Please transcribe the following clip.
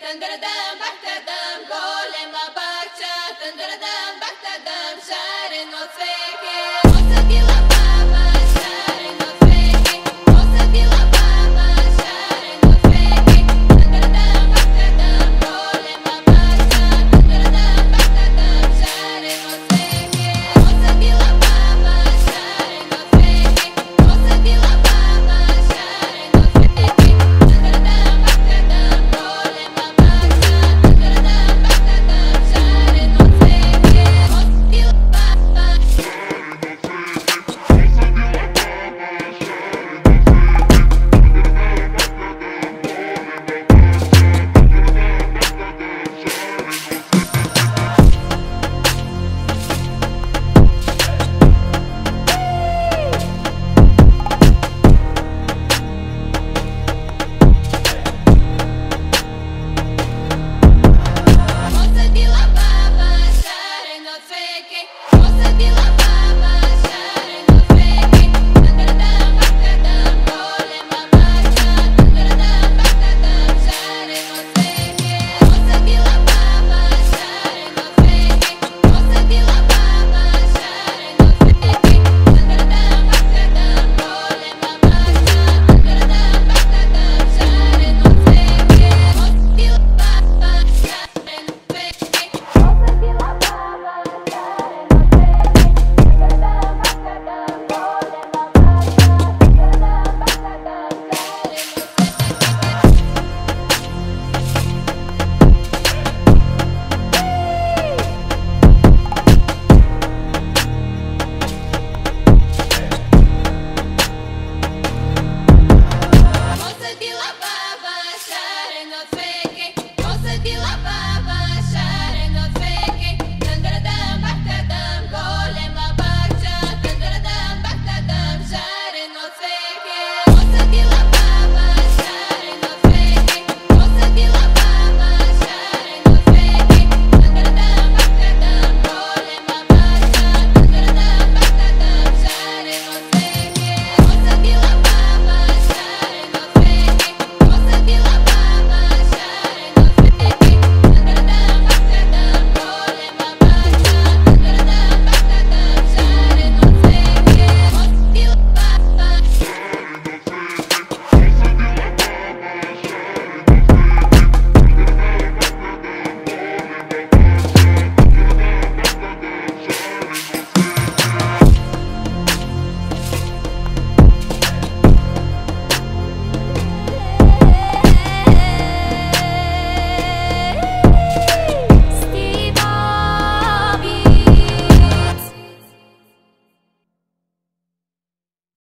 Dındırdım baktırdım golema bakça Dındırdım baktırdım şarin o sveki